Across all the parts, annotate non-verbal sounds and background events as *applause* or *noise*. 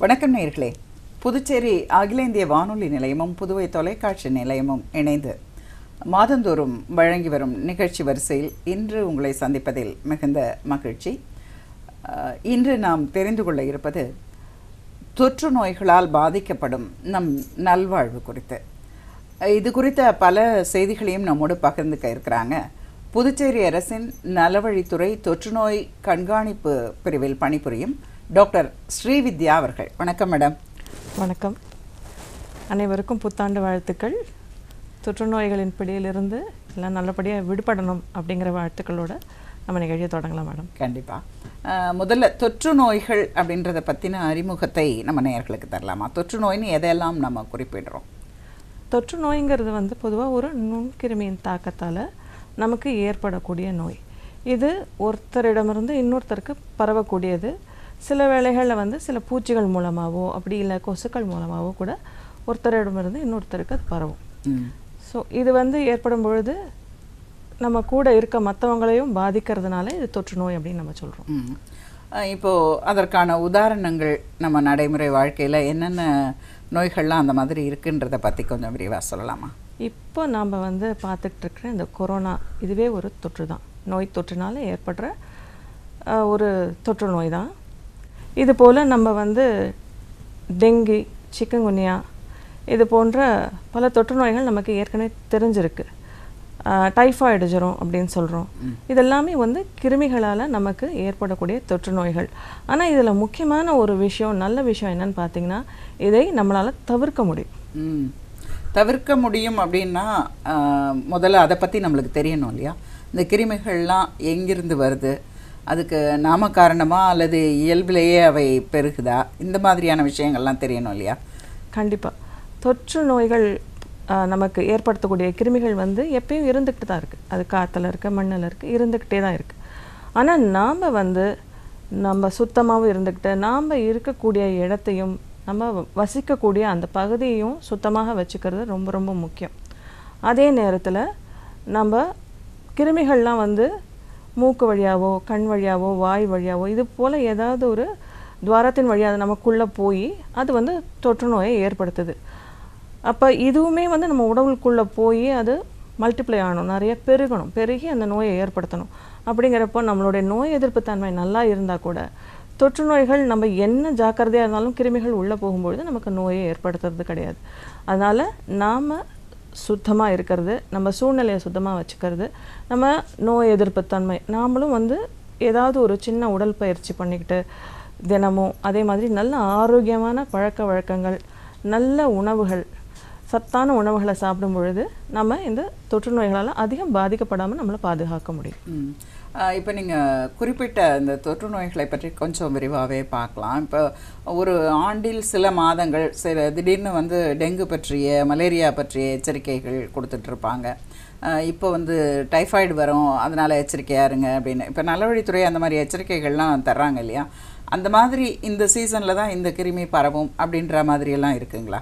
வணக்கம் நேர்களே புதுச்சேரி அகில இந்திய வானொலி நிலையமும் புதுவை தொலைக்காட்சி நிலையமும் இணைந்து மாதந்தோறும் வழங்கி வரும் நிகழ்ச்சி வரிசையில் இன்று உங்களை சந்திப்பதில் மிகுந்த மகிழ்ச்சி. இன்று நாம் தெரிந்து கொள்ள இருப்பது தொற்று நோய்களால் பாதிக்கப்படும் நம் நல்வாழ்வு குறித்து. இது குறித்த பல செய்திகளையும் நம்மோடு பகிர்ந்துக்க இருக்கிறாங்க. புதுச்சேரி அரசின் நலவழித்துறை தொற்றுநோய் கண்காணிப்பு பிரிவில் பணிபுரியும் டாக்டர் ஸ்ரீவித்யா அவர்கள். வணக்கம் மேடம். வணக்கம். அனைவருக்கும் புத்தாண்டு வாழ்த்துக்கள். தொற்றுநோய்களின் பிடியிலிருந்து எல்லாம் நல்லபடியாக விடுபடணும் அப்படிங்கிற வாழ்த்துக்களோட நம்ம நிகழ்ச்சியை தொடங்கலாம் மேடம். கண்டிப்பாக முதல்ல தொற்று நோய்கள் அப்படின்றத பற்றின அறிமுகத்தை நம்ம நேயர்களுக்கு தரலாமா? தொற்று நோய்னு எதையெல்லாம் நம்ம குறிப்பிடுறோம்? தொற்று நோய்ங்கிறது வந்து பொதுவாக ஒரு நுண்கிருமியின் தாக்கத்தால் நமக்கு ஏற்படக்கூடிய நோய். இது ஒருத்தரிடமிருந்து இன்னொருத்தருக்கு பரவக்கூடியது. சில வேளைகளில் வந்து சில பூச்சிகள் மூலமாகவோ அப்படி இல்லை கொசுக்கள் மூலமாகவோ கூட ஒருத்தரிடமிருந்து இன்னொருத்தருக்கு அது பரவும். ஸோ இது வந்து ஏற்படும் பொழுது நம்ம கூட இருக்க மற்றவங்களையும் பாதிக்கிறதுனால இது தொற்று நோய் அப்படின்னு நம்ம சொல்கிறோம் ம். அஹ் இப்போ அதற்கான உதாரணங்கள் நம்ம நடைமுறை வாழ்க்கையில் என்னென்ன நோய்கள்லாம் அந்த மாதிரி இருக்குன்றதை பற்றி கொஞ்சம் விரிவாக சொல்லலாமா? இப்போ நாம் வந்து பார்த்துட்டு இருக்கிற இந்த கொரோனா இதுவே ஒரு தொற்று தான் நோய் தொற்றுனால ஏற்படுற ஒரு தொற்று நோய் தான் இது போல் நம்ம வந்து டெங்கி சிக்கன்குனியா இது போன்ற பல தொற்று நோய்கள் நமக்கு ஏற்கனவே தெரிஞ்சிருக்கு. டைஃபாய்டு ஜுரம் அப்படின்னு சொல்கிறோம் இதெல்லாமே வந்து கிருமிகளால் நமக்கு ஏற்படக்கூடிய தொற்று நோய்கள். ஆனால் இதில் முக்கியமான ஒரு விஷயம் நல்ல விஷயம் என்னன்னு பார்த்தீங்கன்னா இதை நம்மளால் தவிர்க்க முடியும். தவிர்க்க முடியும் அப்படின்னா முதல்ல அதை பற்றி நம்மளுக்கு தெரியணும் இல்லையா? இந்த கிருமிகள்லாம் எங்கிருந்து வருது? அதுக்கு நாம காரணமா அல்லது இயல்பிலேயே அவை பெருகுதா? இந்த மாதிரியான விஷயங்கள்லாம் தெரியணும் இல்லையா? கண்டிப்பாக தொற்று நோய்கள் நமக்கு ஏற்படுத்தக்கூடிய கிருமிகள் வந்து எப்பயும் இருந்துக்கிட்டு தான் இருக்குது அது காற்றுல இருக்க மண்ணில் இருக்குது இருந்துக்கிட்டே தான் இருக்குது ஆனால் நாம் வந்து நம்ம சுத்தமாகவும் இருந்துக்கிட்டு நாம் இருக்கக்கூடிய இடத்தையும் நம்ம வ- வசிக்கக்கூடிய அந்த பகுதியையும் சுத்தமாக வச்சுக்கிறது ரொம்ப ரொம்ப முக்கியம். அதே நேரத்தில் நம்ம கிருமிகள்லாம் வந்து மூக்கு வழியாவோ கண் வழியாவோ வாய் வழியாவோ இது போல் ஏதாவது ஒரு துவாரத்தின் வழியாக அது நமக்குள்ளே போய் அது வந்து தொற்று நோயை ஏற்படுத்துது. அப்போ இதுவுமே வந்து நம்ம உடலுக்குள்ளே போய் அது மல்டிப்ளை ஆகணும். நிறைய பெருகணும். பெருகி அந்த நோயை ஏற்படுத்தணும். அப்படிங்கிறப்போ நம்மளுடைய நோய் எதிர்ப்பு தன்மை நல்லா இருந்தால் கூட தொற்று நோய்கள் நம்ம என்ன ஜாக்கிரதையாக இருந்தாலும் கிருமிகள் உள்ளே போகும்பொழுது நமக்கு நோயை ஏற்படுத்துறது கிடையாது. அதனால் நாம் சுத்தமாக இருக்கிறது நம்ம சூழ்நிலையை சுத்தமாக வச்சுக்கிறது நம்ம நோய் எதிர்ப்பு தன்மை நாமளும் வந்து ஏதாவது ஒரு சின்ன உடற்பயிற்சி பண்ணிக்கிட்டு தினமும் அதே மாதிரி நல்ல ஆரோக்கியமான பழக்க வழக்கங்கள் நல்ல உணவுகள் சத்தான உணவுகளை சாப்பிடும் பொழுது நம்ம இந்த தொற்று நோய்களால் அதிகம் பாதிக்கப்படாமல் நம்மளை பாதுகாக்க முடியும். இப்போ நீங்கள் குறிப்பிட்ட இந்த தொற்று நோய்களை பற்றி கொஞ்சம் விரிவாகவே பார்க்கலாம். இப்போ ஒரு ஆண்டில் சில மாதங்கள் சில திடீர்னு வந்து டெங்கு பற்றிய மலேரியா பற்றிய எச்சரிக்கைகள் கொடுத்துட்ருப்பாங்க இப்போ வந்து டைஃபாய்டு வரும் அதனால் எச்சரிக்கையாக இருங்க அப்படின்னு. இப்போ நலவழித்துறை அந்த மாதிரி எச்சரிக்கைகள்லாம் தர்றாங்க இல்லையா? அந்த மாதிரி இந்த சீசனில் தான் இந்த கிருமி பரவும் அப்படின்ற மாதிரியெல்லாம் இருக்குங்களா?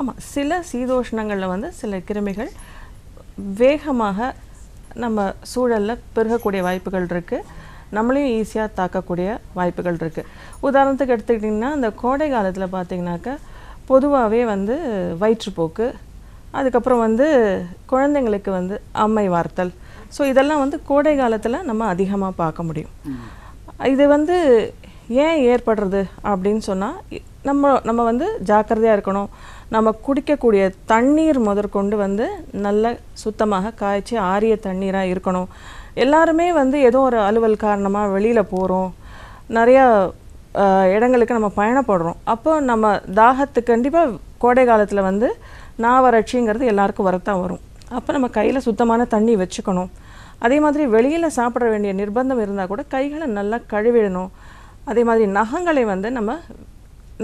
ஆமாம் சில சீதோஷ்ணங்களில் வந்து சில கிருமிகள் வேகமாக நம்ம சூழலில் பெருகக்கூடிய வாய்ப்புகள் இருக்குது நம்மளையும் ஈஸியாக தாக்கக்கூடிய வாய்ப்புகள் இருக்குது உதாரணத்துக்கு எடுத்துக்கிட்டிங்கன்னா இந்த கோடை காலத்தில் பார்த்தீங்கன்னாக்கா பொதுவாகவே வந்து வயிற்றுப்போக்கு அதுக்கப்புறம் வந்து குழந்தைங்களுக்கு வந்து அம்மை வார்த்தல். ஸோ இதெல்லாம் வந்து கோடை காலத்தில் நம்ம அதிகமாக பார்க்க முடியும். இது வந்து ஏன் ஏற்படுறது அப்படின்னு சொன்னால் நம்ம நம்ம வந்து ஜாக்கிரதையாக இருக்கணும். நம்ம குடிக்கக்கூடிய தண்ணீர் முதற்கொண்டு வந்து நல்ல சுத்தமாக காய்ச்சி ஆரிய தண்ணீராக இருக்கணும். எல்லாருமே வந்து ஏதோ ஒரு அலுவல் காரணமாக வெளியில் போகிறோம் நிறையா இடங்களுக்கு நம்ம பயணப்படுறோம். அப்போ நம்ம தாகத்துக்கு கண்டிப்பாக கோடை காலத்தில் வந்து நாவறட்சிங்கிறது எல்லாருக்கும் வரத்தான் வரும். அப்போ நம்ம கையில் சுத்தமான தண்ணி வச்சுக்கணும். அதே மாதிரி வெளியில் சாப்பிட வேண்டிய நிர்பந்தம் இருந்தால் கூட கைகளை நல்லா கழுவிடணும். அதே மாதிரி நகங்களை வந்து நம்ம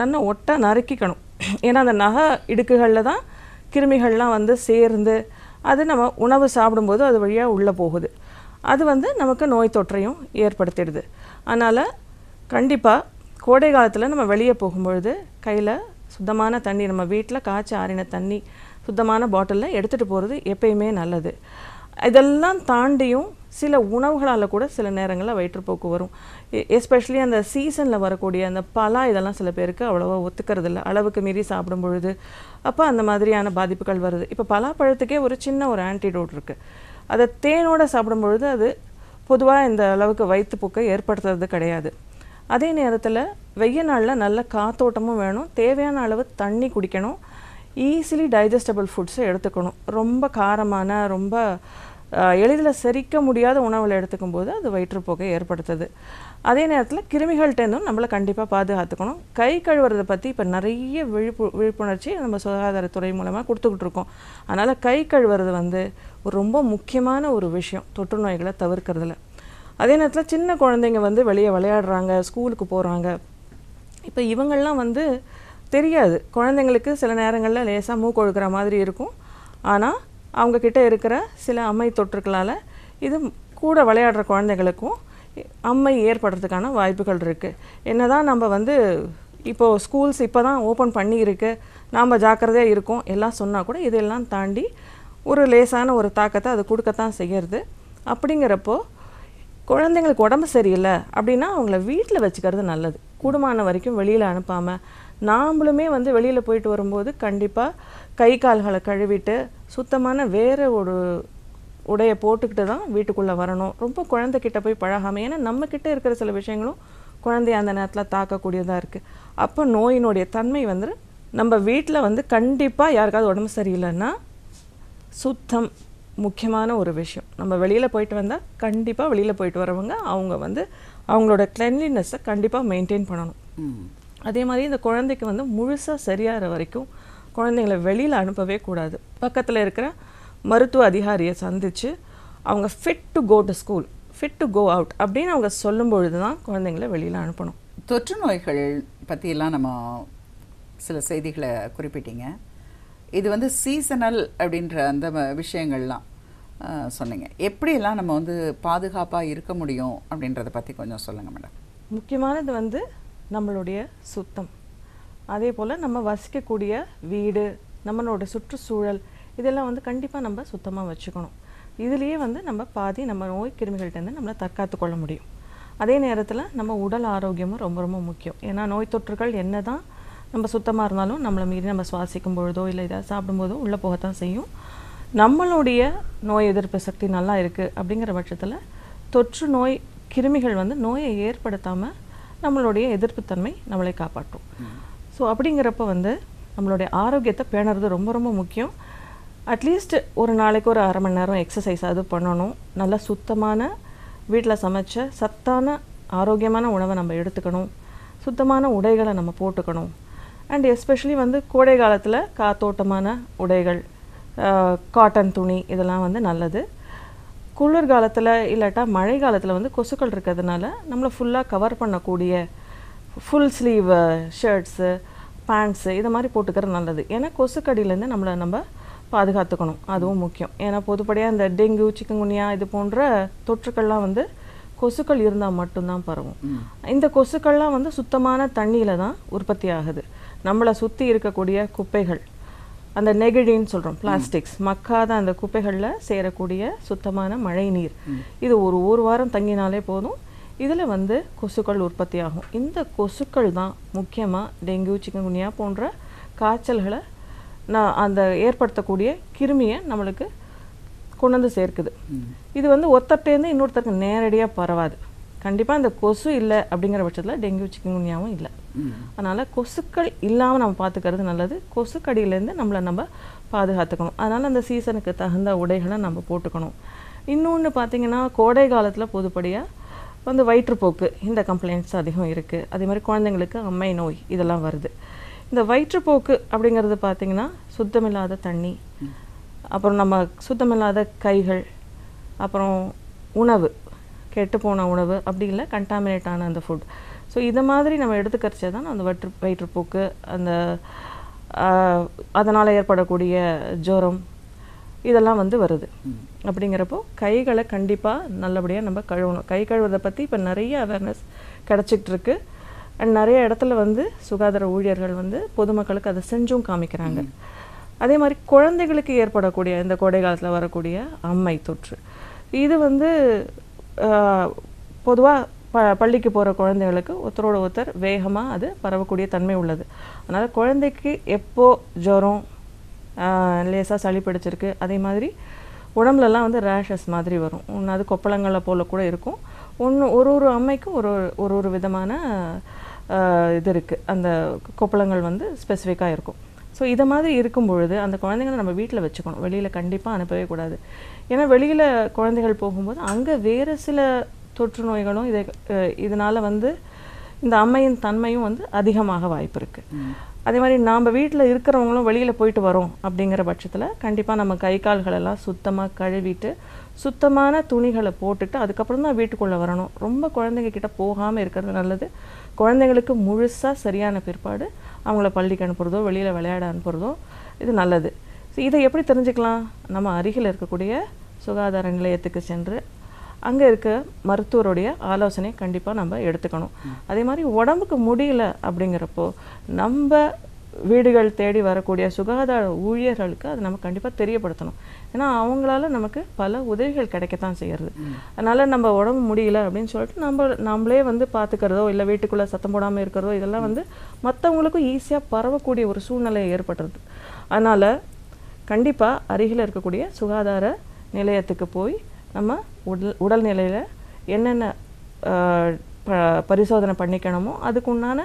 நல்லா ஒட்ட நறுக்கிக்கணும். ஏன்னா அந்த நகை இடுக்குகளில் தான் கிருமிகள்லாம் வந்து சேர்ந்து அது நம்ம உணவு சாப்பிடும்போது அது வழியாக உள்ளே போகுது. அது வந்து நமக்கு நோய் தொற்றையும் ஏற்படுத்திடுது. அதனால் கண்டிப்பாக கோடை காலத்தில் நம்ம வெளியே போகும்பொழுது கையில் சுத்தமான தண்ணி நம்ம வீட்டில் காய்ச்சி ஆறின தண்ணி சுத்தமான பாட்டிலில் எடுத்துகிட்டு போகிறது எப்பயுமே நல்லது. இதெல்லாம் தாண்டியும் சில உணவுகளால் கூட சில நேரங்களில் வயிற்றுப்போக்கு வரும். எஸ்பெஷலி அந்த சீசனில் வரக்கூடிய அந்த பலா இதெல்லாம் சில பேருக்கு அவ்வளோவா ஒத்துக்கிறது இல்லை அளவுக்கு மீறி சாப்பிடும் பொழுது அப்போ அந்த மாதிரியான பாதிப்புகள் வருது. இப்போ பலாப்பழத்துக்கே ஒரு சின்ன ஒரு ஆன்டிடோட் இருக்குது அதை தேனோட சாப்பிடும் பொழுது அது பொதுவாக இந்த அளவுக்கு வயிற்றுப்போக்கை ஏற்படுத்துறது கிடையாது. அதே நேரத்தில் வெய்ய நாளில் நல்ல காத்தோட்டமும் வேணும். தேவையான அளவு தண்ணி குடிக்கணும். ஈஸிலி டைஜஸ்டபிள் ஃபுட்ஸை எடுத்துக்கணும். ரொம்ப காரமான ரொம்ப எளிதில் செரிக்க முடியாத உணவுகளை எடுத்துக்கும் போது அது வயிற்றுப்போக்கை ஏற்படுத்துது. அதே நேரத்தில் கிருமிகள்கிட்டேருந்தும் நம்மளை கண்டிப்பாக பாதுகாத்துக்கணும். கை கழுவுறதை பற்றி இப்போ நிறைய விழிப்பு விழிப்புணர்ச்சி நம்ம சுகாதாரத்துறை மூலமாக கொடுத்துக்கிட்டு இருக்கோம். அதனால் கை கழுவுறது வந்து ஒரு ரொம்ப முக்கியமான ஒரு விஷயம் தொற்று நோய்களை தவிர்க்கிறதுல. அதே நேரத்தில் சின்ன குழந்தைங்க வந்து வெளியே விளையாடுறாங்க ஸ்கூலுக்கு போகிறாங்க இப்போ இவங்கள்லாம் வந்து தெரியாது. குழந்தைங்களுக்கு சில நேரங்களில் லேசாக மூக்கு ஒழுக்கிற மாதிரி இருக்கும். ஆனால் அவங்கக்கிட்ட இருக்கிற சில அம்மை தொற்றுக்களால் இது கூட விளையாடுற குழந்தைகளுக்கும் அம்மை ஏற்படுறதுக்கான வாய்ப்புகள் இருக்குது என்ன தான் நம்ம வந்து இப்போது ஸ்கூல்ஸ் இப்போ தான் ஓப்பன் பண்ணியிருக்கு. நாம் ஜாக்கிரதையாக இருக்கோம் எல்லாம் சொன்னால் கூட இதெல்லாம் தாண்டி ஒரு லேசான ஒரு தாக்கத்தை அது கொடுக்கத்தான் செய்கிறது அப்படிங்கிறப்போ குழந்தைங்களுக்கு உடம்பு சரியில்லை அப்படின்னா அவங்கள வீட்டில் வச்சுக்கிறது நல்லது. கூடுமான வரைக்கும் வெளியில் அனுப்பாமல் நாம்ளுமே வந்து வெளியில் போயிட்டு வரும்போது கண்டிப்பாக கை கால்களை கழுவிட்டு சுத்தமான வேறு ஒரு உடையை போட்டுக்கிட்டு தான் வீட்டுக்குள்ளே வரணும். ரொம்ப குழந்தைகிட்ட போய் பழகாமல் ஏன்னா நம்மக்கிட்ட இருக்கிற சில விஷயங்களும் குழந்தைய அந்த நேரத்தில் தாக்கக்கூடியதாக இருக்குது அப்போ நோயினுடைய தன்மை வந்து நம்ம வீட்டில் வந்து கண்டிப்பாக யாருக்காவது உடம்பு சரியில்லைன்னா சுத்தம் முக்கியமான ஒரு விஷயம். நம்ம வெளியில் போயிட்டு வந்தால் கண்டிப்பாக வெளியில் போயிட்டு வரவங்க அவங்க வந்து அவங்களோட கிளென்லினஸை கண்டிப்பாக மெயின்டைன் பண்ணணும். அதே மாதிரி இந்த குழந்தைக்கு வந்து முழுசாக சரியாகிற வரைக்கும் குழந்தைங்கள வெளியில் அனுப்பவே கூடாது. பக்கத்தில் இருக்கிற மருத்துவ அதிகாரியை சந்தித்து அவங்க fit to go to school fit to go out அப்படின்னு அவங்க சொல்லும் பொழுது தான் குழந்தைங்கள வெளியில் அனுப்பணும். தொற்று நோய்கள் பற்றியெல்லாம் நம்ம சில செய்திகளை குறிப்பிட்டீங்க. இது வந்து சீசனல் அப்படின்ற அந்த விஷயங்கள்லாம் சொன்னீங்க. எப்படியெல்லாம் நம்ம வந்து பாதுகாப்பாக இருக்க முடியும் அப்படின்றத பற்றி கொஞ்சம் சொல்லுங்கள் மேடம். முக்கியமானது வந்து நம்மளுடைய சுத்தம். அதே போல் நம்ம வசிக்கக்கூடிய வீடு நம்மளோட சுற்றுச்சூழல் இதெல்லாம் வந்து கண்டிப்பாக நம்ம சுத்தமாக வச்சுக்கணும். இதுலேயே வந்து நம்ம பாதி நம்ம நோய் கிருமிகள்கிட்டேருந்து நம்மளை தற்காத்து கொள்ள முடியும். அதே நேரத்தில் நம்ம உடல் ஆரோக்கியமும் ரொம்ப ரொம்ப முக்கியம். ஏன்னா நோய் தொற்றுகள் என்ன தான் நம்ம சுத்தமாக இருந்தாலும் நம்மளை மீறி நம்ம சுவாசிக்கும் பொழுதோ இல்லை ஏதாவது சாப்பிடும்போதோ உள்ளே போகத்தான் செய்யும். நம்மளுடைய நோய் எதிர்ப்பு சக்தி நல்லா இருக்குது அப்படிங்கிற பட்சத்தில் தொற்று நோய் கிருமிகள் வந்து நோயை ஏற்படுத்தாமல் நம்மளுடைய எதிர்ப்புத்தன்மை நம்மளை காப்பாற்றும். ஸோ அப்படிங்கிறப்ப வந்து நம்மளுடைய ஆரோக்கியத்தை பேணுறது ரொம்ப ரொம்ப முக்கியம். அட்லீஸ்ட் ஒரு நாளைக்கு ஒரு அரை மணி நேரம் எக்ஸசைஸ் அது பண்ணணும். நல்லா சுத்தமான வீட்டில் சமைச்ச சத்தான ஆரோக்கியமான உணவை நம்ம எடுத்துக்கணும். சுத்தமான உடைகளை நம்ம போட்டுக்கணும். அண்ட் எஸ்பெஷலி வந்து கோடை காலத்தில் காத்தோட்டமான உடைகள் காட்டன் துணி இதெல்லாம் வந்து நல்லது. குளிர்காலத்தில் இல்லாட்டா மழை காலத்தில் வந்து கொசுக்கள் இருக்கிறதுனால நம்மளை ஃபுல்லாக கவர் பண்ணக்கூடிய ஃபுல் ஸ்லீவ் ஷர்ட்ஸு பேண்ட்ஸு இது மாதிரி போட்டுக்கிறது நல்லது. ஏன்னா கொசுக்கடியிலேருந்து நம்மளை நம்ம பாதுகாத்துக்கணும். அதுவும் முக்கியம். ஏன்னா பொதுப்படியாக இந்த டெங்கு சிக்கன்குனியா இது போன்ற தொற்றுக்கள்லாம் வந்து கொசுக்கள் இருந்தால் மட்டும்தான் பரவும். இந்த கொசுக்கள்லாம் வந்து சுத்தமான தண்ணியில் தான் உற்பத்தி ஆகுது. நம்மளை சுற்றி இருக்கக்கூடிய குப்பைகள் அந்த நெகிழின்னு சொல்கிறோம் பிளாஸ்டிக்ஸ் மக்காத அந்த குப்பைகளில் சேரக்கூடிய சுத்தமான மழை நீர் இது ஒரு ஒரு வாரம் தங்கினாலே போதும். இதில் வந்து கொசுக்கள் உற்பத்தி ஆகும் இந்த கொசுக்கள் தான் முக்கியமாக டெங்கு சிக்கன்குனியா போன்ற காய்ச்சல்களை நான் அந்த ஏற்படுத்தக்கூடிய கிருமியை நம்மளுக்கு கொண்டு வந்து சேர்க்குது. இது வந்து ஒருத்தர்ட்டேருந்து இன்னொருத்தருக்கு நேரடியாக பரவாது. கண்டிப்பாக இந்த கொசு இல்லை அப்படிங்கிற பட்சத்தில் டெங்கு சிக்கன்குனியாவும் இல்லை. அதனால் கொசுக்கள் இல்லாமல் நம்ம பார்த்துக்கிறது நல்லது. கொசுக்கடியிலேருந்து நம்மளை நம்ம பாதுகாத்துக்கணும். அதனால் அந்த சீசனுக்கு தகுந்த உடைகளை நம்ம போட்டுக்கணும். இன்னொன்று பார்த்தீங்கன்னா கோடை காலத்தில் பொதுப்படியாக வந்து வயிற்றுப்போக்கு இந்த கம்ப்ளைண்ட்ஸ் அதிகம் இருக்குது அதே மாதிரி குழந்தைங்களுக்கு அம்மை நோய் இதெல்லாம் வருது. இந்த வயிற்றுப்போக்கு அப்படிங்கிறது பார்த்திங்கன்னா சுத்தமில்லாத தண்ணி அப்புறம் நம்ம சுத்தமில்லாத கைகள் அப்புறம் உணவு கெட்டுப்போன உணவு அப்படி இல்லை கண்டாமினேட் ஆன அந்த ஃபுட் ஸோ இதை மாதிரி நம்ம எடுத்துக்கரிச்சே தான் அந்த வயிற்று வயிற்றுப்போக்கு அந்த அதனால் ஏற்படக்கூடிய ஜுரம் இதெல்லாம் வந்து வருது. அப்படிங்கிறப்போ கைகளை கண்டிப்பாக நல்லபடியாக நம்ம கழுவணும். கை கழுவுறதை பற்றி இப்போ நிறைய அவேர்னஸ் கிடச்சிக்கிட்டு இருக்கு. அண்ட் நிறைய இடத்துல வந்து சுகாதார ஊழியர்கள் வந்து பொதுமக்களுக்கு அதை செஞ்சும் காமிக்கிறாங்க. அதே மாதிரி குழந்தைகளுக்கு ஏற்படக்கூடிய இந்த கோடை காலத்தில் வரக்கூடிய அம்மை தொற்று. இது வந்து பொதுவாக ப பள்ளிக்கு போகிற குழந்தைகளுக்கு ஒருத்தரோட ஒருத்தர் வேகமாக அது பரவக்கூடிய தன்மை உள்ளது. அதனால் குழந்தைக்கு எப்போ ஜுரம் லேசாக சளி பிடிச்சிருக்கு. அதே மாதிரி உடம்புலலாம் வந்து ரேஷஸ் மாதிரி வரும். ஒன்று அது கொப்பளங்களை போல் கூட இருக்கும். ஒன்று ஒரு ஒரு அம்மைக்கும் ஒரு ஒரு ஒரு விதமான இது இருக்குது அந்த கொப்பளங்கள் வந்து ஸ்பெசிஃபிக்காக இருக்கும். ஸோ இதை மாதிரி இருக்கும் பொழுது அந்த குழந்தைங்களை நம்ம வீட்டில் வச்சுக்கணும். வெளியில் கண்டிப்பாக அனுப்பவே கூடாது. ஏன்னா வெளியில் குழந்தைகள் போகும்போது அங்கே வேறு சில தொற்று நோய்களும் இதை இதனால் வந்து இந்த அம்மையின் தன்மையும் வந்து அதிகமாக வாய்ப்பு இருக்குது அதே மாதிரி நாம் வீட்டில் இருக்கிறவங்களும் வெளியில் போயிட்டு வரோம் அப்படிங்கிற பட்சத்தில் கண்டிப்பாக நம்ம கை கால்களெல்லாம் சுத்தமாக கழுவிட்டு சுத்தமான துணிகளை போட்டுட்டு அதுக்கப்புறம் தான் வீட்டுக்குள்ளே வரணும். ரொம்ப குழந்தைங்க கிட்ட போகாமல் இருக்கிறது நல்லது. குழந்தைங்களுக்கு முழுசாக சரியான பிற்பாடு அவங்கள பள்ளிக்கு அனுப்புகிறதோ வெளியில் விளையாட அனுப்புகிறதோ இது நல்லது. ஸோ இதை எப்படி தெரிஞ்சுக்கலாம்? நம்ம அருகில் இருக்கக்கூடிய சுகாதார நிலையத்துக்கு சென்று அங்கே இருக்க மருத்துவருடைய ஆலோசனை கண்டிப்பாக நம்ம எடுத்துக்கணும். அதே மாதிரி உடம்புக்கு முடியல அப்படிங்கிறப்போ நம்ம வீடுகள் தேடி வரக்கூடிய சுகாதார ஊழியர்களுக்கு அதை நம்ம கண்டிப்பாக தெரியப்படுத்தணும். ஏன்னா அவங்களால நமக்கு பல உதவிகள் கிடைக்கத்தான் செய்யறது அதனால நம்ம உடம்பு முடியல அப்படின்னு சொல்லிட்டு நம்ம நம்மளே வந்து பார்த்துக்கிறதோ இல்லை வீட்டுக்குள்ளே சத்தம் போடாமல் இருக்கிறதோ இதெல்லாம் வந்து மற்றவங்களுக்கும் ஈஸியாக பரவக்கூடிய ஒரு சூழ்நிலை ஏற்படுறது. அதனால் கண்டிப்பாக அருகில் இருக்கக்கூடிய சுகாதார நிலையத்துக்கு போய் நம்ம உடல் உடல்நிலையில் என்னென்ன ப- பரிசோதனை பண்ணிக்கணுமோ அதுக்குண்டான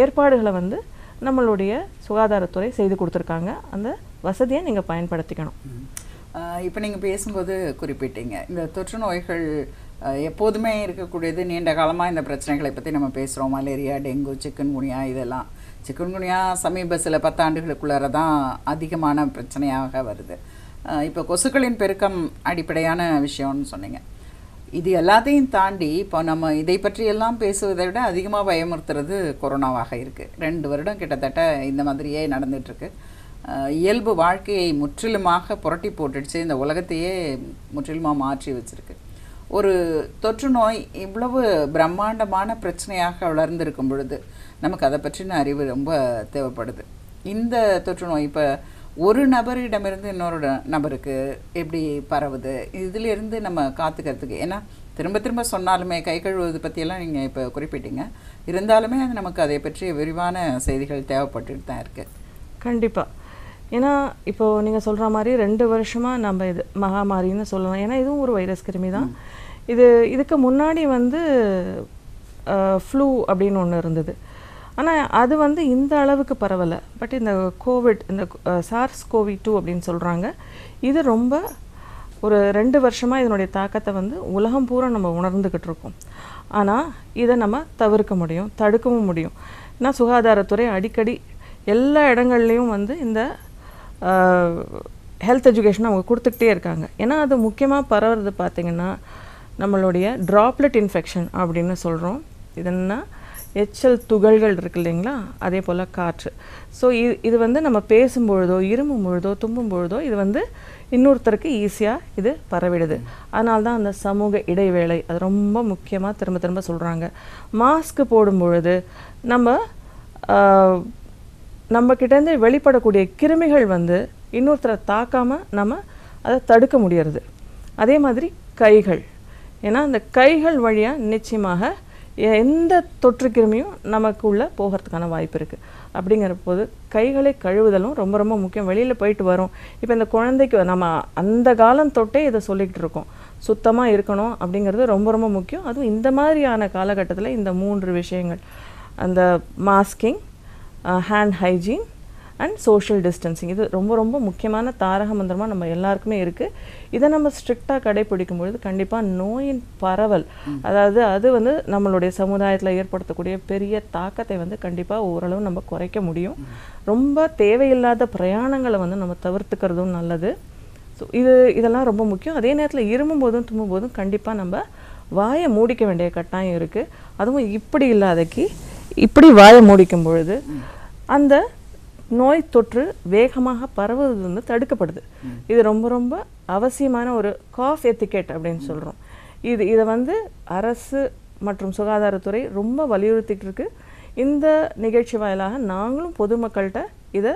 ஏற்பாடுகளை வந்து நம்மளுடைய சுகாதாரத்துறை செய்து கொடுத்துருக்காங்க. அந்த வசதியை நீங்கள் பயன்படுத்திக்கணும். இப்போ நீங்கள் பேசும்போது குறிப்பிட்டீங்க. இந்த தொற்று நோய்கள் எப்போதுமே இருக்கக்கூடியது நீண்ட காலமாக இந்த பிரச்சனைகளை பற்றி நம்ம பேசுகிறோம் மலேரியா டெங்கு சிக்கன்குனியா இதெல்லாம். சிக்கன்குனியா சமீப சில பத்தாண்டுகளுக்குள்ளார தான் அதிகமான பிரச்சனையாக வருது. இப்போ கொசுக்களின் பெருக்கம் அடிப்படையான விஷயம்னு சொன்னீங்க. இது எல்லாத்தையும் தாண்டி இப்போ நம்ம இதை பற்றி எல்லாம் பேசுவதை விட அதிகமாக பயமுறுத்துறது கொரோனாவாக இருக்குது ரெண்டு வருடம் கிட்டத்தட்ட இந்த மாதிரியே நடந்துகிட்ருக்கு இயல்பு வாழ்க்கையை முற்றிலுமாக புரட்டி போட்டுடுச்சு. இந்த உலகத்தையே முற்றிலுமாக மாற்றி வச்சுருக்கு. ஒரு தொற்று நோய் இவ்வளவு பிரம்மாண்டமான பிரச்சனையாக வளர்ந்திருக்கும் பொழுது நமக்கு அதை பற்றின அறிவு ரொம்ப தேவைப்படுது. இந்த தொற்று நோய் இப்போ ஒரு நபரிடமிருந்து இன்னொரு நபருக்கு எப்படி பரவுது? இதிலிருந்து நம்ம காத்துக்கிறதுக்கு ஏன்னா திரும்ப திரும்ப சொன்னாலுமே கை கழுவுவது பற்றியெல்லாம் நீங்கள் இப்போ குறிப்பிட்டீங்க. இருந்தாலுமே அது நமக்கு அதை பற்றிய விரிவான செய்திகள் தேவைப்பட்டுட்டு தான் இருக்குது கண்டிப்பாக ஏன்னா இப்போ நீங்கள் சொல்கிற மாதிரி ரெண்டு வருஷமாக நம்ம இது மகாமாரின்னு சொல்லலாம். ஏன்னா இதுவும் ஒரு வைரஸ் கிருமி தான். இது இதுக்கு முன்னாடி வந்து ஃப்ளூ அப்படின்னு ஒன்று இருந்தது. ஆனால் அது வந்து இந்த அளவுக்கு பரவலை. பட் இந்த கோவிட் இந்த சார்ஸ் கோவி டூ அப்படின்னு சொல்கிறாங்க இது ரொம்ப ஒரு ரெண்டு வருஷமாக இதனுடைய தாக்கத்தை வந்து உலகம் பூரா நம்ம உணர்ந்துக்கிட்டு இருக்கோம். ஆனால் இதை நம்ம தவிர்க்க முடியும் தடுக்கவும் முடியும். ஏன்னா சுகாதாரத்துறை அடிக்கடி எல்லா இடங்கள்லையும் வந்து இந்த ஹெல்த் எஜுகேஷன் அவங்க கொடுத்துக்கிட்டே இருக்காங்க. ஏன்னா அது முக்கியமாக பரவுறது பார்த்திங்கன்னா நம்மளுடைய ட்ராப்லெட் இன்ஃபெக்ஷன் அப்படின்னு சொல்கிறோம் இது எச்சல் துகள்கள் இருக்கு இல்லைங்களா? அதே போல் காற்று. ஸோ இது இது வந்து நம்ம பேசும்பொழுதோ இருமும் பொழுதோ தும்பும் பொழுதோ இது வந்து இன்னொருத்தருக்கு ஈஸியாக இது பரவிடுது. அதனால தான் அந்த சமூக இடைவேளை அது ரொம்ப முக்கியமாக திரும்ப திரும்ப சொல்கிறாங்க மாஸ்க் போடும் பொழுது நம்ம ஆஹ், நம்ம கிட்டேருந்து வெளிப்படக்கூடிய கிருமிகள் வந்து இன்னொருத்தரை தாக்காமல் நம்ம அதை தடுக்க முடியறது. அதே மாதிரி கைகள். ஏன்னா அந்த கைகள் வழியாக நிச்சயமாக எந்த தொற்று கிருமியும் நமக்குள்ள போகிறதுக்கான வாய்ப்பு இருக்குது அப்படிங்கிற போது கைகளை கழுவுதலும் ரொம்ப ரொம்ப முக்கியம். வெளியில் போயிட்டு வரும். இப்போ இந்த குழந்தைக்கு நம்ம அந்த காலம் தொட்டே இதை சொல்லிக்கிட்டு இருக்கோம். சுத்தமாக இருக்கணும் அப்படிங்கிறது ரொம்ப ரொம்ப முக்கியம். அதுவும் இந்த மாதிரியான காலகட்டத்தில் இந்த மூன்று விஷயங்கள். அந்த masking hand hygiene and social distancing இது ரொம்ப ரொம்ப முக்கியமான தாரக மந்திரமாக நம்ம எல்லாருக்குமே இருக்குது இதை நம்ம ஸ்ட்ரிக்டாக கடைப்பிடிக்கும் பொழுது கண்டிப்பாக நோயின் பரவல் அதாவது அது வந்து நம்மளுடைய சமுதாயத்தில் ஏற்படுத்தக்கூடிய பெரிய தாக்கத்தை வந்து கண்டிப்பாக ஓரளவு நம்ம குறைக்க முடியும். ரொம்ப தேவையில்லாத பிரயாணங்களை வந்து நம்ம தவிர்த்துக்கிறதும் நல்லது. ஸோ இது இதெல்லாம் ரொம்ப முக்கியம். அதே நேரத்தில் இருமும் போதும் தும்பும் போதும் கண்டிப்பாக நம்ம வாயை மூடிக்க வேண்டிய கட்டாயம் இருக்குது அதுவும் இப்படி இல்லாதக்கு இப்படி வாயை மூடிக்கும் பொழுது அந்த நோய் தொற்று வேகமாக பரவுவது வந்து தடுக்கப்படுது இது ரொம்ப ரொம்ப அவசியமான ஒரு காஃப் எத்திகெட் அப்படின்னு சொல்கிறோம் இது இதை வந்து அரசு மற்றும் சுகாதாரத்துறை ரொம்ப வலியுறுத்திட்டு இருக்கு. இந்த நிகழ்ச்சி வாயிலாக நாங்களும் பொதுமக்கள்கிட்ட இதை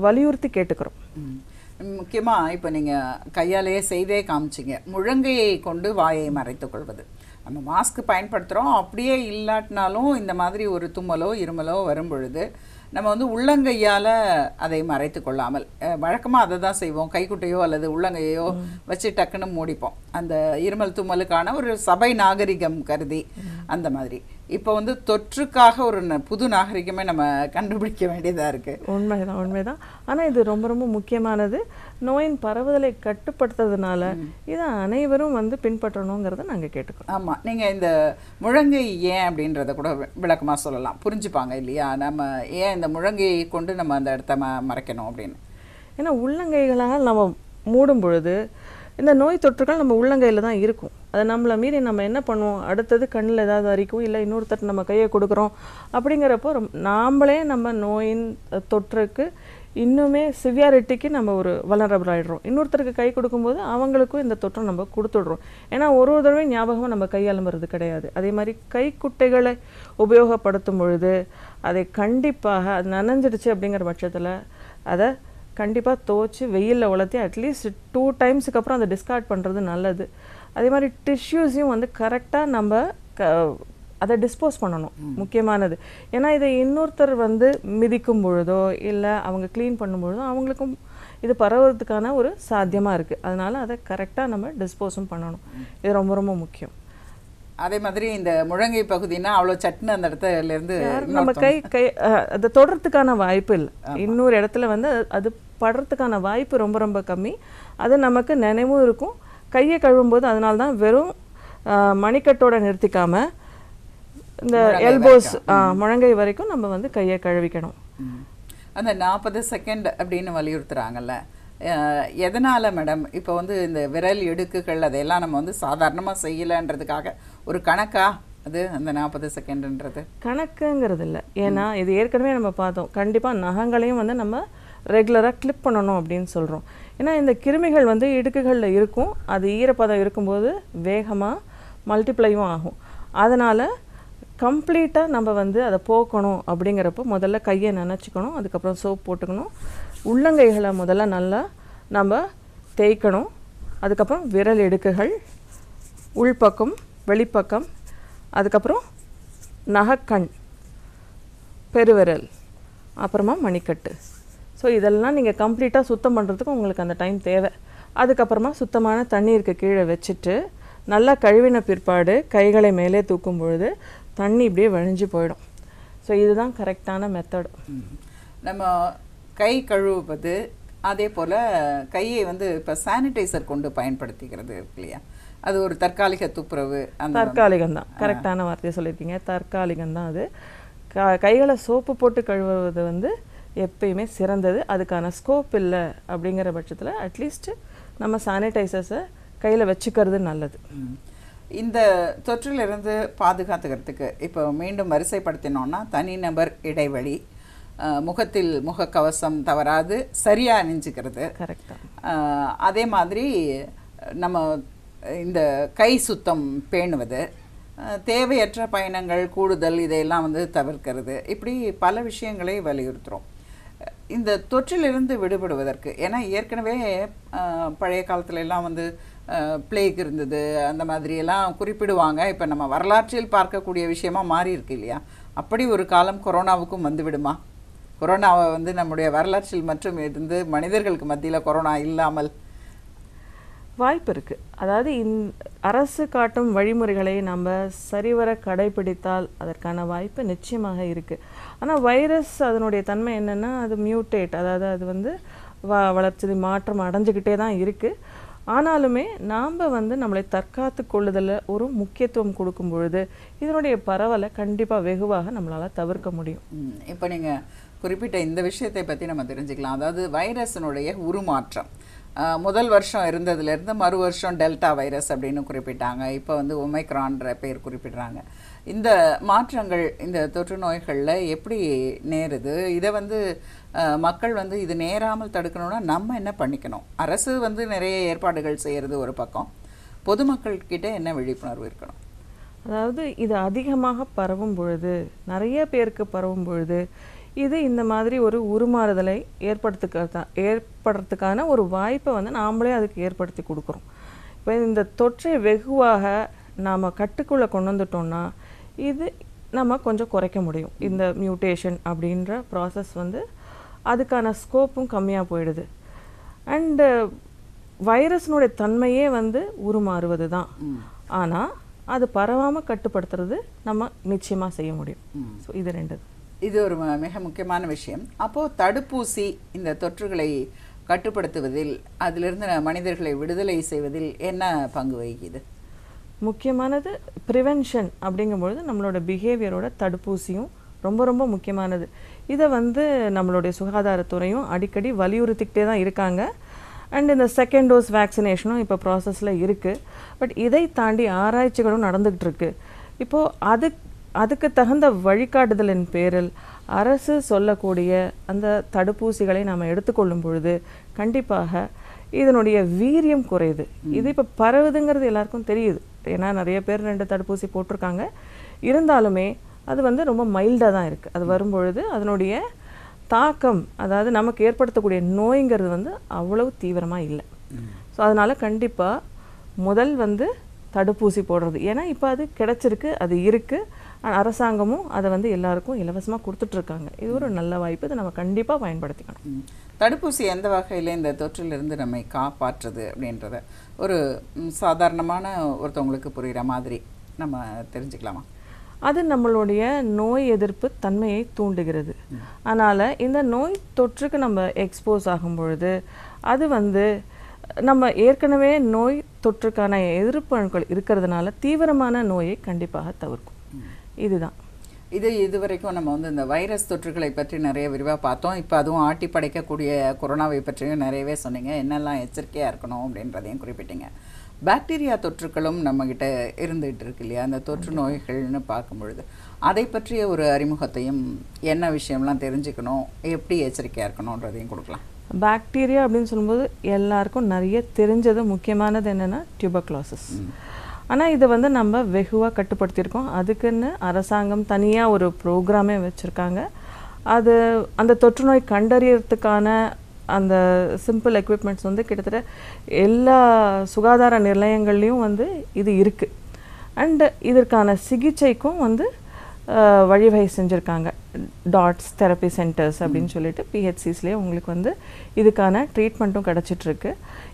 வலியுறுத்தி கேட்டுக்கிறோம். ம். முக்கியமா இப்போ நீங்க கையாலேயே செய்தே காமிச்சிங்க. முழங்கையை கொண்டு வாயை மறைத்துக் கொள்வது. நம்ம மாஸ்க் பயன்படுத்துகிறோம் அப்படியே இல்லாட்டினாலும் இந்த மாதிரி ஒரு தும்மலோ இருமலோ வரும் பொழுது நம்ம வந்து உள்ளங்கையால் அதை மறைத்து கொள்ளாமல் வழக்கமாக அதை தான் செய்வோம். கைக்குட்டையோ அல்லது உள்ளங்கையோ வச்சு டக்குன்னு மூடிப்போம். அந்த இருமல் தும்மலுக்கான ஒரு சபை நாகரிகம் கருதி அந்த மாதிரி. இப்போ வந்து தொற்றுக்காக ஒரு புது நாகரிகமே நம்ம கண்டுபிடிக்க வேண்டியதாக இருக்குது உண்மைதான் உண்மைதான். ஆனா இது ரொம்ப ரொம்ப முக்கியமானது. நோயின் பரவுதலை கட்டுப்படுத்துறதுனால இதை அனைவரும் வந்து பின்பற்றணுங்கிறத நாங்க கேட்டுக்கிறோம். ஆமா நீங்க இந்த முழங்கை ஏன் அப்படின்றத கூட வி- விளக்கமா சொல்லலாம். புரிஞ்சுப்பாங்க இல்லையா? நம்ம ஏன் இந்த முழங்கையை கொண்டு நம்ம அந்த இடத்த ம மறைக்கணும் அப்படின்னு. ஏன்னா உள்ளங்கைகளால் நம்ம மூடும் பொழுது இந்த நோய் தொற்றுகள் நம்ம உள்ளங்கையில் தான் இருக்கும். அதை நம்மளை மீறி நம்ம என்ன பண்ணுவோம்? அடுத்தது கண்ணில் ஏதாவது அரிக்கும் இல்லை இன்னொருத்தர் நம்ம கையை கொடுக்குறோம். அப்படிங்கிறப்போ நாம்ளே நம்ம நோயின் தொற்றுக்கு இன்னுமே சிவியாரிட்டிக்கு நம்ம ஒரு வளரபிள் ஆகிடுறோம் இன்னொருத்தருக்கு கை கொடுக்கும்போது அவங்களுக்கும் இந்த தொற்றை நம்ம கொடுத்துடுறோம். ஏன்னா ஒரு ஒரு தடவை ஞாபகமாக நம்ம கையாளும்புறது கிடையாது. அதே மாதிரி கைக்குட்டைகளை உபயோகப்படுத்தும் பொழுது அதை கண்டிப்பாக அது நனைஞ்சிடுச்சு அப்படிங்கிற பட்சத்தில் அதை கண்டிப்பாக துவச்சி வெயிலில் உலர்த்தி அட்லீஸ்ட் டூ டைம்ஸுக்கு அப்புறம் அதை டிஸ்கார்ட் பண்ணுறது நல்லது. அதே மாதிரி டிஷ்யூஸையும் வந்து கரெக்டாக நம்ம க அதை டிஸ்போஸ் பண்ணணும். முக்கியமானது. ஏன்னா இதை இன்னொருத்தர் வந்து மிதிக்கும் பொழுதோ இல்லை அவங்க க்ளீன் பண்ணும் பொழுதோ அவங்களுக்கும் இது பரவுறதுக்கான ஒரு சாத்தியமாக இருக்குது அதனால அதை கரெக்டாக நம்ம டிஸ்போஸும் பண்ணணும். இது ரொம்ப ரொம்ப முக்கியம். அதே மாதிரி இந்த முழங்கை பகுதினா அவ்வளோ சட்டுன்னு அந்த இடத்துல இருந்து நம்ம கை கை அதை தொடறதுக்கான வாய்ப்பு இல்லை. இன்னொரு இடத்துல வந்து அது படுறதுக்கான வாய்ப்பு ரொம்ப ரொம்ப கம்மி. அது நமக்கு நினைவும் இருக்கும். கையை கழுவும்போது அதனால தான் வெறும் மணிக்கட்டோட நிறுத்திக்காம இந்த எல்போஸ் முழங்கை வரைக்கும் நம்ம வந்து கையை கழுவிக்கணும். அந்த நாற்பது செகண்ட் அப்படின்னு வலியுறுத்துறாங்கல்ல. அஹ், எதனால மேடம் இப்போ வந்து இந்த விரல் இடுக்குகள் அதையெல்லாம் நம்ம வந்து சாதாரணமா செய்யலைன்றதுக்காக ஒரு கணக்கா அது அந்த நாற்பது செகண்ட்ன்றது கணக்குங்கிறது இல்லை ஏன்னா இது ஏற்கனவே நம்ம பார்த்தோம். கண்டிப்பாக நகங்களையும் வந்து நம்ம ரெகுலராக கிளிப் பண்ணணும் அப்படின்னு சொல்கிறோம் ஏன்னா இந்த கிருமிகள் வந்து இடுக்குகளில் இருக்கும். அது ஈரப்பதம் இருக்கும்போது வேகமாக மல்டிப்ளையும் ஆகும். அதனால் கம்ப்ளீட்டாக நம்ம வந்து அதை போக்கணும் அப்படிங்கிறப்போ முதல்ல கையை நினச்சிக்கணும். அதுக்கப்புறம் சோப் போட்டுக்கணும். உள்ளங்கைகளை முதல்ல நல்லா நம்ம தேய்க்கணும். அதுக்கப்புறம் விரல் இடுக்குகள் உள்பக்கம் வெளிப்பக்கம் அதுக்கப்புறம் நகக்கண் பெருவிரல் அப்புறமா மணிக்கட்டு. ஸோ இதெல்லாம் நீங்கள் கம்ப்ளீட்டாக சுத்தம் பண்ணுறதுக்கு உங்களுக்கு அந்த டைம் தேவை. அதுக்கப்புறமா சுத்தமான தண்ணீருக்கு கீழே வச்சுட்டு நல்லா கழுவின பிற்பாடு கைகளை மேலே தூக்கும் பொழுது தண்ணி இப்படியே வழிஞ்சு போயிடும். ஸோ இதுதான் கரெக்டான மெத்தட். நம்ம கை கழுவுவது அதே போல் கையை வந்து இப்போ சானிடைசர் கொண்டு பயன்படுத்திக்கிறது இருக்கு இல்லையா? அது ஒரு தற்காலிக துப்புரவு அந்த தற்காலிகம் தான். கரெக்டான வார்த்தையை சொல்லியிருக்கீங்க. தற்காலிகம் தான் அது. க கைகளை சோப்பு போட்டு கழுவுறது வந்து எப்பயுமே சிறந்தது. அதுக்கான ஸ்கோப் இல்லை அப்படிங்கிற பட்சத்தில் அட்லீஸ்ட் நம்ம சானிடைசர்ஸை கையில் வச்சுக்கிறது நல்லது. இந்த தொற்றிலிருந்து பாதுகாத்துக்கிறதுக்கு இப்போ மீண்டும் வரிசைப்படுத்தினோம்னா தனிநபர் இடைவெளி முகத்தில் முகக்கவசம் தவறாது சரியாக அணிஞ்சுக்கிறது. கரெக்டாக அதே மாதிரி நம்ம இந்த கை சுத்தம் பேணுவது தேவையற்ற பயணங்கள் கூடுதல் இதையெல்லாம் வந்து தவிர்க்கிறது இப்படி பல விஷயங்களை வலியுறுத்துகிறோம் இந்த தொற்றிலிருந்து விடுபடுவதற்கு ஏன்னா ஏற்கனவே பழைய காலத்துல எல்லாம் வந்து பிளேக் இருந்தது அந்த மாதிரியெல்லாம் குறிப்பிடுவாங்க. இப்போ நம்ம வரலாற்றில் பார்க்கக்கூடிய விஷயமா மாறி இருக்கு இல்லையா? அப்படி ஒரு காலம் கொரோனாவுக்கும் வந்து விடுமா? கொரோனாவை வந்து நம்முடைய வரலாற்றில் மற்றும் இருந்து மனிதர்களுக்கு மத்தியில் கொரோனா இல்லாமல் வாய்ப்பு இருக்குது அதாவது இந் அரசு காட்டும் வழிமுறைகளை நம்ம சரிவர கடைபிடித்தால் அதற்கான வாய்ப்பு நிச்சயமாக இருக்குது ஆனால் வைரஸ் அதனுடைய தன்மை என்னென்னா அது மியூட்டேட் அதாவது அது வந்து வ வளர்ச்சி மாற்றம் அடைஞ்சுக்கிட்டே தான் இருக்குது ஆனாலுமே நாம் வந்து நம்மளை தற்காத்து கொள்ளுதலில் ஒரு முக்கியத்துவம் கொடுக்கும் பொழுது இதனுடைய பரவலை கண்டிப்பாக வெகுவாக நம்மளால் தவிர்க்க முடியும். இப்போ நீங்கள் குறிப்பிட்ட இந்த விஷயத்தை பற்றி நம்ம தெரிஞ்சுக்கலாம். அதாவது வைரஸினுடைய உருமாற்றம். முதல் வருஷம் இருந்ததுலேருந்து மறு வருஷம் டெல்டா வைரஸ் அப்படின்னு குறிப்பிட்டாங்க. இப்போ வந்து ஒமைக்ரான்ற பேர் குறிப்பிடுறாங்க. இந்த மாற்றங்கள் இந்த தொற்று நோய்களில் எப்படி நேருது? இதை வந்து மக்கள் வந்து இது நேராமல் தடுக்கணும்னா நம்ம என்ன பண்ணிக்கணும்? அரசு வந்து நிறைய ஏற்பாடுகள் செய்கிறது ஒரு பக்கம். பொதுமக்கள்கிட்ட என்ன விழிப்புணர்வு இருக்கணும்? அதாவது இது அதிகமாக பரவும் பொழுது நிறைய பேருக்கு பரவும் பொழுது இது இந்த மாதிரி ஒரு உருமாறுதலை ஏற்படுத்துக்க ஏற்படுறதுக்கான ஒரு வாய்ப்பை வந்து நாமளே அதுக்கு ஏற்படுத்தி கொடுக்குறோம். இப்போ இந்த தொற்றை வெகுவாக நாம் கட்டுக்குள்ளே கொண்டு வந்துட்டோம்னா இது நம்ம கொஞ்சம் குறைக்க முடியும். இந்த மியூட்டேஷன் அப்படின்ற ப்ராசஸ் வந்து அதுக்கான ஸ்கோப்பும் கம்மியாக போயிடுது. அண்டு வைரஸ்னுடைய தன்மையே வந்து உருமாறுவது தான் ஆனால் அது பரவாமல் கட்டுப்படுத்துறது நம்ம நிச்சயமாக செய்ய முடியும். ஸோ இது ரெண்டு இது ஒரு மிக முக்கியமான விஷயம். அப்போ தடுப்பூசி இந்த தொற்றுகளை கட்டுப்படுத்துவதில் அதிலிருந்து மனிதர்களை விடுதலை செய்வதில் என்ன பங்கு வகிக்குது? முக்கியமானது ப்ரிவென்ஷன் அப்படிங்கும்பொழுது நம்மளோட பிஹேவியரோட தடுப்பூசியும் ரொம்ப ரொம்ப முக்கியமானது. இதை வந்து நம்மளுடைய சுகாதாரத்துறையும் அடிக்கடி வலியுறுத்திக்கிட்டே தான் இருக்காங்க. அண்ட் இந்த செகண்ட் டோஸ் வேக்சினேஷனும் இப்போ ப்ராசஸில் இருக்குது பட் இதை தாண்டி ஆராய்ச்சிகளும் நடந்துகிட்டு இருக்கு. இப்போது அது அதுக்கு தகுந்த வழிகாட்டுதலின் பேரில் அரசு சொல்லக்கூடிய அந்த தடுப்பூசிகளை நாம் எடுத்துக்கொள்ளும் பொழுது கண்டிப்பாக இதனுடைய வீரியம் குறையுது. இது இப்போ பரவுதுங்கிறது எல்லாருக்கும் தெரியுது. ஏன்னா நிறைய பேர் ரெண்டு தடுப்பூசி போட்டிருக்காங்க. இருந்தாலுமே அது வந்து ரொம்ப மைல்டாக தான் இருக்குது அது வரும்பொழுது அதனுடைய தாக்கம் அதாவது நமக்கு ஏற்படுத்தக்கூடிய நோய்ங்கிறது வந்து அவ்வளவு தீவிரமாக இல்லை. ஸோ அதனால் கண்டிப்பாக முதல் வந்து தடுப்பூசி போடுறது. ஏன்னா இப்போ அது கிடைச்சிருக்கு அது இருக்குது அரசாங்கமும் அதை வந்து எல்லாருக்கும் இலவசமாக கொடுத்துட்ருக்காங்க இது ஒரு நல்ல வாய்ப்பு. இதை நம்ம கண்டிப்பாக பயன்படுத்திக்கணும். தடுப்பூசி எந்த வகையில் இந்த தொற்றிலிருந்து நம்மை காப்பாற்றுது அப்படின்றத ஒரு சாதாரணமான ஒருத்தவங்களுக்கு புரிகிற மாதிரி நம்ம தெரிஞ்சுக்கலாமா? அது நம்மளுடைய நோய் எதிர்ப்பு தன்மையை தூண்டுகிறது. அதனால் இந்த நோய் தொற்றுக்கு நம்ம எக்ஸ்போஸ் ஆகும் பொழுது அது வந்து நம்ம ஏற்கனவே நோய் தொற்றுக்கான எதிர்ப்பு அணுக்கள் இருக்கிறதுனால தீவிரமான நோயை கண்டிப்பாக தவிர்க்கும். இதுதான். இது இதுவரைக்கும் நம்ம வந்து இந்த வைரஸ் தொற்றுகளை பற்றி நிறைய விரிவாக பார்த்தோம். இப்போ அதுவும் ஆட்டி படைக்கக்கூடிய கொரோனாவை பற்றியும் நிறையவே சொன்னீங்க. என்னெல்லாம் எச்சரிக்கையாக இருக்கணும் அப்படின்றதையும் குறிப்பிட்டீங்க. பாக்டீரியா தொற்றுகளும் நம்மக்கிட்ட இருந்துகிட்டு இருக்கு இல்லையா? அந்த தொற்று நோய்கள்னு பார்க்கும் பொழுது அதை பற்றிய ஒரு அறிமுகத்தையும் என்ன விஷயம்லாம் தெரிஞ்சுக்கணும்? எப்படி எச்சரிக்கையாக இருக்கணுன்றதையும் கொடுக்கலாம். பாக்டீரியா அப்படின்னு சொல்லும்போது எல்லாருக்கும் நிறைய தெரிஞ்சது முக்கியமானது என்னென்னா டியூபர்குலோசிஸ் ஆனால் இதை வந்து நம்ம வெகுவாக கட்டுப்படுத்தியிருக்கோம். அதுக்குன்னு அரசாங்கம் தனியாக ஒரு ப்ரோக்ராமே வச்சுருக்காங்க. அது அந்த தொற்று நோய் கண்டறியறதுக்கான அந்த சிம்பிள் எக்யூப்மெண்ட்ஸ் வந்து கிட்டத்தட்ட எல்லா சுகாதார நிலையங்கள்லேயும் வந்து இது இருக்குது அண்டு இதற்கான சிகிச்சைக்கும் வந்து வழிவகை செஞ்சுருக்காங்க. டாட்ஸ் தெரப்பி சென்டர்ஸ் அப்படின்னு சொல்லிட்டு பிஹெச்சிஸ்லேயே உங்களுக்கு வந்து இதுக்கான ட்ரீட்மெண்ட்டும் கிடச்சிட்ருக்கு.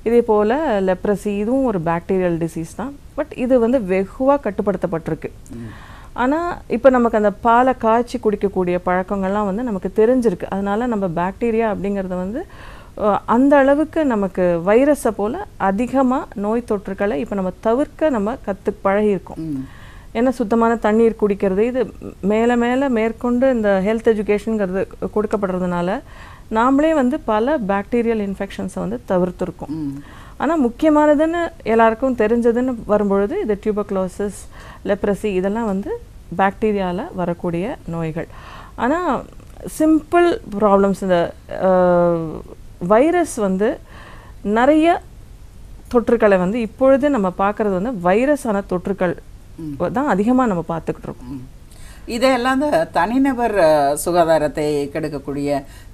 இதே போல் லெப்ரசி இதுவும் ஒரு பாக்டீரியல் டிசீஸ் தான். பட் இது வந்து வெகுவாக கட்டுப்படுத்தப்பட்டிருக்கு. ஆனால் இப்போ நமக்கு அந்த பாலை காய்ச்சி குடிக்கக்கூடிய பழக்கங்கள்லாம் வந்து நமக்கு தெரிஞ்சிருக்கு. அதனால நம்ம பாக்டீரியா அப்படிங்கிறத வந்து அந்த அளவுக்கு நமக்கு வைரஸை போல் அதிகமாக நோய் தொற்றுக்களை இப்போ நம்ம தவிர்க்க நம்ம கற்று பழகியிருக்கோம். ஏன்னா சுத்தமான தண்ணீர் குடிக்கிறது. இது மேலே மேலே மேற்கொண்டு இந்த ஹெல்த் எஜுகேஷனுங்கிறது கொடுக்கப்படுறதுனால நாமளே வந்து பல பாக்டீரியல் இன்ஃபெக்ஷன்ஸை வந்து தவிர்த்துருக்கோம். ஆனால் முக்கியமானதுன்னு எல்லாருக்கும் தெரிஞ்சதுன்னு வரும்பொழுது இது டியூபர்குலோசிஸ் லெப்ரசி இதெல்லாம் வந்து பாக்டீரியாவில் வரக்கூடிய நோய்கள். ஆனால் சிம்பிள் ப்ராப்ளம்ஸ் இந்த வைரஸ் வந்து நிறைய தொற்றுக்களை வந்து இப்பொழுது நம்ம பார்க்குறது வந்து வைரஸான தொற்றுக்கள் தான் அதிகமாக நம்ம பார்த்துக்கிட்டு இருக்கோம். இதையெல்லாம் இந்த தனிநபர் சுகாதாரத்தை கெடுக்கக்கூடிய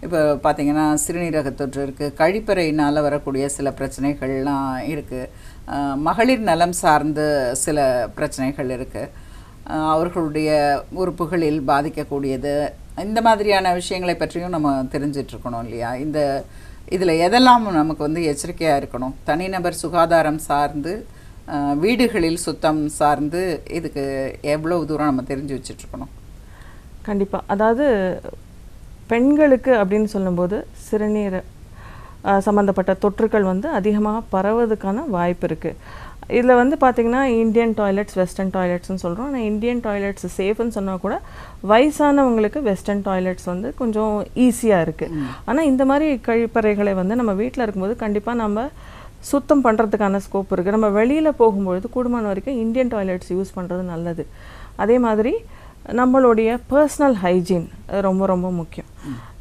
இப்போ பார்த்தீங்கன்னா சிறுநீரக தொற்று இருக்குது கழிப்பறையினால் வரக்கூடிய சில பிரச்சனைகள்லாம் இருக்குது மகளிர் நலம் சார்ந்து சில பிரச்சனைகள் இருக்குது அவர்களுடைய உறுப்புகளில் பாதிக்கக்கூடியது இந்த மாதிரியான விஷயங்களை பற்றியும் நம்ம தெரிஞ்சிட்ருக்கணும் இல்லையா? இந்த இதில் எதெல்லாம் நமக்கு வந்து எச்சரிக்கையாக இருக்கணும்? தனிநபர் சுகாதாரம் சார்ந்து வீடுகளில் சுத்தம் சார்ந்து இதுக்கு எவ்வளவு தூரம் நம்ம தெரிஞ்சு வச்சுட்டு இருக்கணும் கண்டிப்பாக அதாவது பெண்களுக்கு அப்படின்னு சொல்லும்போது சிறுநீர் சம்மந்தப்பட்ட தொற்றுக்கள் வந்து அதிகமாக பரவதுக்கான வாய்ப்பு இருக்குது இதில் வந்து பார்த்திங்கன்னா இந்தியன் டாய்லெட்ஸ் வெஸ்டர்ன் டாய்லெட்ஸ்னு சொல்கிறோம் ஆனால் இந்தியன் டாய்லெட்ஸ் சேஃப்னு சொன்னால் கூட வயசானவங்களுக்கு வெஸ்டர்ன் டாய்லெட்ஸ் வந்து கொஞ்சம் ஈஸியாக இருக்குது ஆனால் இந்த மாதிரி கழிப்பறைகளை வந்து நம்ம வீட்டில் இருக்கும்போது கண்டிப்பாக நம்ம சுத்தம் பண்ணுறதுக்கான ஸ்கோப் இருக்குது நம்ம வெளியில் போகும்பொழுது கூடுமான வரைக்கும் இந்தியன் டாய்லெட்ஸ் யூஸ் பண்ணுறது நல்லது. அதே மாதிரி நம்மளுடைய பர்சனல் ஹைஜீன் ரொம்ப ரொம்ப முக்கியம்.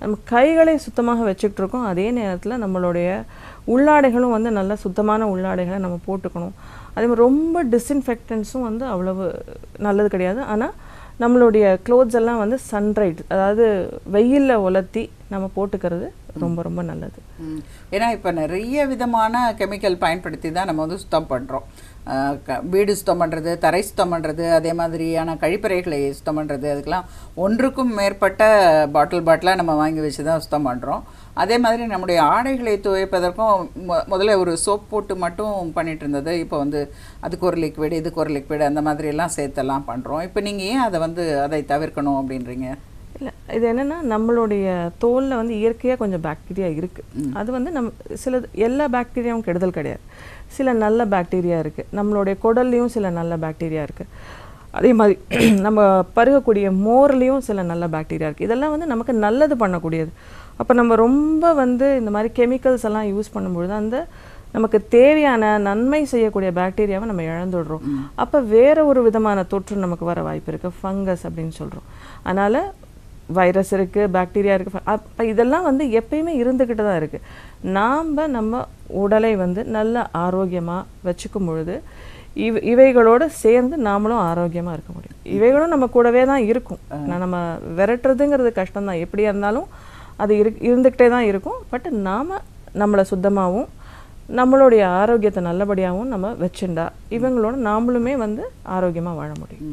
நம்ம கைகளை சுத்தமாக வச்சுக்கிட்டு இருக்கோம் அதே நேரத்தில் நம்மளுடைய உள்ளாடைகளும் வந்து நல்ல சுத்தமான உள்ளாடைகளை நம்ம போட்டுக்கணும். அதே மாதிரி ரொம்ப டிஸ்இன்ஃபெக்டன்ஸும் வந்து அவ்வளவு நல்லது கிடையாது. ஆனால் நம்மளுடைய clothes எல்லாம் வந்து சன்ரைட் அதாவது வெயிலில் உலர்த்தி நம்ம போட்டுக்கிறது ரொம்ப ரொம்ப நல்லது. ஏன்னா இப்போ நிறைய விதமான கெமிக்கல் பயன்படுத்தி தான் நம்ம வந்து சுத்தம் பண்ணுறோம் வீடு சுத்தம் பண்ணுறது தரை சுத்தம் பண்ணுறது அதே மாதிரியான கழிப்பறைகளை சுத்தம் பண்ணுறது அதுக்கெல்லாம் ஒன்றுக்கும் மேற்பட்ட பாட்டில் பாட்டிலாக நம்ம வாங்கி வச்சு தான் சுத்தம் பண்ணுறோம் அதே மாதிரி நம்முடைய ஆடைகளை துவைப்பதற்கும் முதல்ல ஒரு சோப் போட்டு மட்டும் பண்ணிட்டு இருந்தது இப்போ வந்து அதுக்கு ஒரு லிக்விட் இதுக்கு ஒரு லிக்விட் அந்த மாதிரி எல்லாம் சேர்த்தெல்லாம் பண்ணுறோம் இப்போ நீங்கள் ஏன் அதை வந்து அதை தவிர்க்கணும் அப்படின்றீங்க? இல்லை இது என்னன்னா நம்மளுடைய தோலில் வந்து இயற்கையாக கொஞ்சம் பாக்டீரியா இருக்குது அது வந்து நம் சில எல்லா பாக்டீரியாவும் கெடுதல் கிடையாது. சில நல்ல பாக்டீரியா இருக்குது நம்மளுடைய குடல்லையும் சில நல்ல பாக்டீரியா இருக்குது அதே மாதிரி *clears throat* நம்ம பருகக்கூடிய மோர்லேயும் சில நல்ல பாக்டீரியா இருக்குது இதெல்லாம் வந்து நமக்கு நல்லது பண்ணக்கூடியது. அப்போ நம்ம ரொம்ப வந்து இந்த மாதிரி கெமிக்கல்ஸ் எல்லாம் யூஸ் பண்ணும்பொழுது அந்த நமக்கு தேவையான நன்மை செய்யக்கூடிய பாக்டீரியாவை நம்ம இழந்துடுறோம். அப்போ வேற ஒரு விதமான தொற்று நமக்கு வர வாய்ப்பு இருக்குது ஃபங்கஸ் அப்படின்னு சொல்கிறோம் அதனால் வைரஸ் இருக்குது பாக்டீரியா இருக்குது அப்போ இதெல்லாம் வந்து எப்பயுமே இருந்துக்கிட்டு தான் இருக்குது நாம் நம்ம உடலை வந்து நல்ல ஆரோக்கியமாக வச்சுக்கும் பொழுது இவ் இவைகளோடு சேர்ந்து நாமளும் ஆரோக்கியமாக இருக்க முடியும். இவைகளும் நம்ம கூடவே தான் இருக்கும். நம்ம விரட்டுறதுங்கிறது கஷ்டம்தான் எப்படியா இருந்தாலும் அது இரு இருந்துக்கிட்டே தான் இருக்கும். பட் நாம் நம்மளை சுத்தமாகவும் நம்மளுடைய ஆரோக்கியத்தை நல்லபடியாகவும் நம்ம வச்சுண்டா இவங்களோட நாமளுமே வந்து ஆரோக்கியமாக வாழ முடியும்.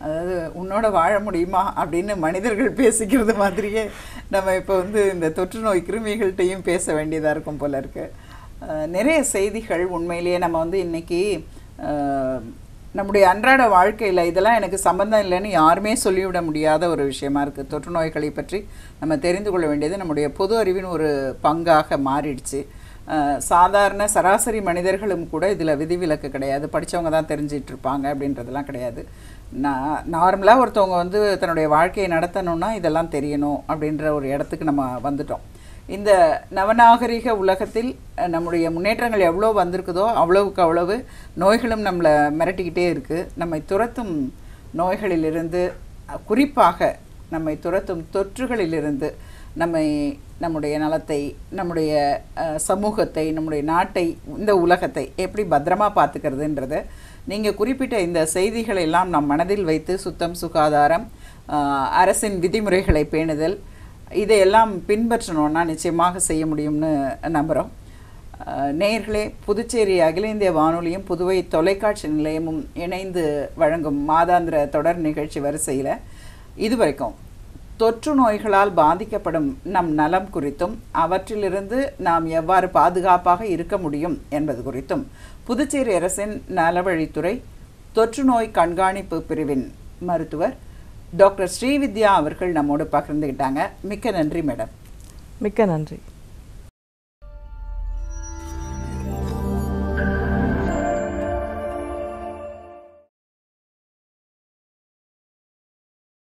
அதாவது உன்னோட வாழ முடியுமா அப்படின்னு மனிதர்கள் பேசிக்கிறது மாதிரியே நம்ம இப்போ வந்து இந்த தொற்று நோய் கிருமிகள்கிட்டையும் பேச வேண்டியதாக இருக்கும் போல இருக்கு. அஹ், நிறைய செய்திகள் உண்மையிலேயே நம்ம வந்து இன்னைக்கு நம்முடைய அன்றாட வாழ்க்கையில் இதெல்லாம் எனக்கு சம்பந்தம் இல்லைன்னு யாருமே சொல்லிவிட முடியாத ஒரு விஷயமா இருக்குது தொற்று நோய்களை பற்றி நம்ம தெரிந்து கொள்ள வேண்டியது நம்முடைய பொது அறிவின் ஒரு பங்காக மாறிடுச்சு. சாதாரண சராசரி மனிதர்களும் கூட இதில் விதிவிலக்கு கிடையாது. படிச்சவங்க தான் தெரிஞ்சிட்டு இருப்பாங்க அப்படின்றதெல்லாம் கிடையாது. நான் நார்மலாக ஒருத்தவங்க வந்து தன்னுடைய வாழ்க்கையை நடத்தணும்னா இதெல்லாம் தெரியணும் அப்படின்ற ஒரு இடத்துக்கு நம்ம வந்துட்டோம். இந்த நவநாகரிக உலகத்தில் நம்முடைய முன்னேற்றங்கள் எவ்வளோ வந்திருக்குதோ அவ்வளவுக்கு அவ்வளவு நோய்களும் நம்மளை மிரட்டிக்கிட்டே இருக்குது நம்மை துரத்தும் நோய்களிலிருந்து குறிப்பாக நம்மை துரத்தும் தொற்றுகளிலிருந்து நம்மை நம்முடைய நலத்தை நம்முடைய சமூகத்தை நம்முடைய நாட்டை இந்த உலகத்தை எப்படி பத்திரமாக பார்த்துக்கிறதுன்றத நீங்கள் குறிப்பிட்ட இந்த செய்திகளை எல்லாம் நம் மனதில் வைத்து சுத்தம் சுகாதாரம் அரசின் விதிமுறைகளை பேணுதல் இதையெல்லாம் பின்பற்றணும்னா நிச்சயமாக செய்ய முடியும்னு நம்புகிறோம் அஹ், நேயர்களே புதுச்சேரி அகில இந்திய வானொலியும் புதுவை தொலைக்காட்சி நிலையமும் இணைந்து வழங்கும் மாதாந்திர தொடர் நிகழ்ச்சி வரிசையில் இதுவரைக்கும் தொற்று நோய்களால் பாதிக்கப்படும் நம் நலம் குறித்தும் அவற்றிலிருந்து நாம் எவ்வாறு பாதுகாப்பாக இருக்க முடியும் என்பது குறித்தும் புதுச்சேரி அரசின் நலவழித்துறை தொற்று நோய் கண்காணிப்பு பிரிவின் மருத்துவர் டாக்டர் ஸ்ரீவித்யா அவர்கள் நம்மோடு பகிர்ந்துக்கிட்டாங்க மிக்க நன்றி மேடம். மிக்க நன்றி.